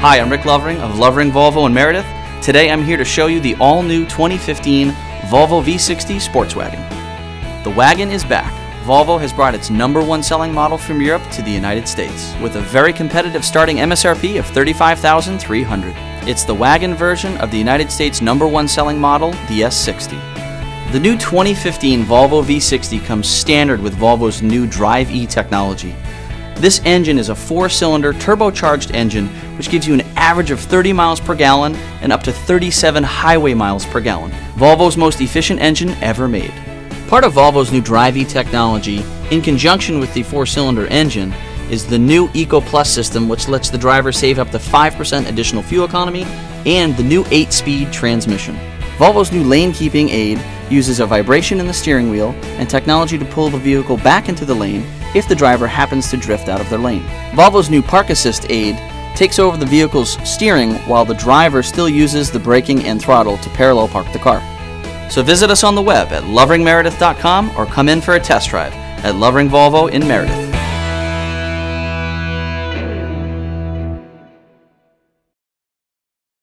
Hi, I'm Rick Lovering of Lovering Volvo in Meredith. Today I'm here to show you the all new 2015 Volvo V60 Sports Wagon. The wagon is back. Volvo has brought its number one selling model from Europe to the United States with a very competitive starting MSRP of 35,300. It's the wagon version of the United States number one selling model, the S60. The new 2015 Volvo V60 comes standard with Volvo's new Drive E technology. This engine is a four-cylinder turbocharged engine which gives you an average of 30 miles per gallon and up to 37 highway miles per gallon. Volvo's most efficient engine ever made. Part of Volvo's new Drive-E technology, in conjunction with the four-cylinder engine, is the new Eco Plus system which lets the driver save up to 5% additional fuel economy and the new 8-speed transmission. Volvo's new lane keeping aid uses a vibration in the steering wheel and technology to pull the vehicle back into the lane if the driver happens to drift out of their lane. Volvo's new Park Assist aid takes over the vehicle's steering while the driver still uses the braking and throttle to parallel park the car. So visit us on the web at loveringmeredith.com or come in for a test drive at Lovering Volvo in Meredith.